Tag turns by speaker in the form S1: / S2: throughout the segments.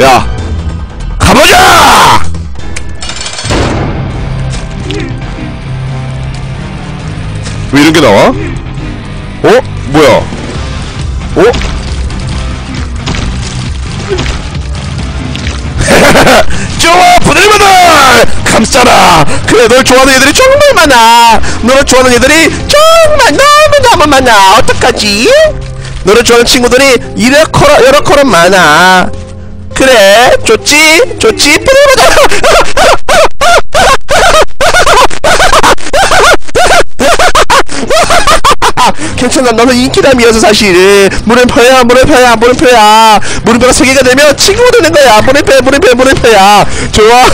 S1: 야 가보자 왜 이런 게 나와? 어? 뭐야? 어? 좋아 부들부들 감싸라 그래 널 좋아하는 애들이 정말 많아 너를 좋아하는 애들이 정말 너무너무 많아 어떡하지? 너를 좋아하는 친구들이 이렇거라 여러거라 많아 그래 좋지? 좋지? 부들부들 괜찮아 너는 인기남이어서 사실. 물음표야 물음표야 물음표야. 물음표가 세 개가 되면 친구가 되는 거야. 물음표 물음표 물음표야. 좋아.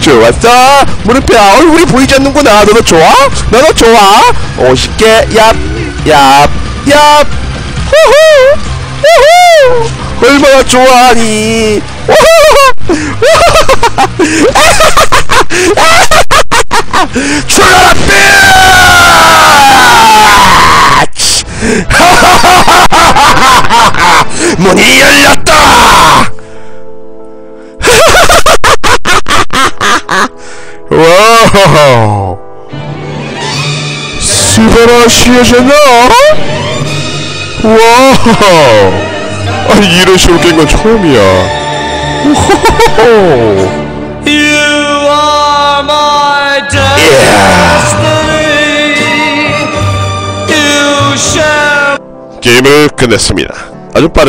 S1: 좋았어. 물음표야. 얼굴이 보이지 않는구나. 너도 좋아? 너도 좋아? 50개 얍얍얍 후후! 얼마나 좋아하니? 죽어라! 문이 열렸다! 와우! 와 우 아니 이런 식으로 깬 건 처음이야 오호호호
S2: You are my destiny. You shall.
S1: 게임을 끝냈습니다. 아주 빠르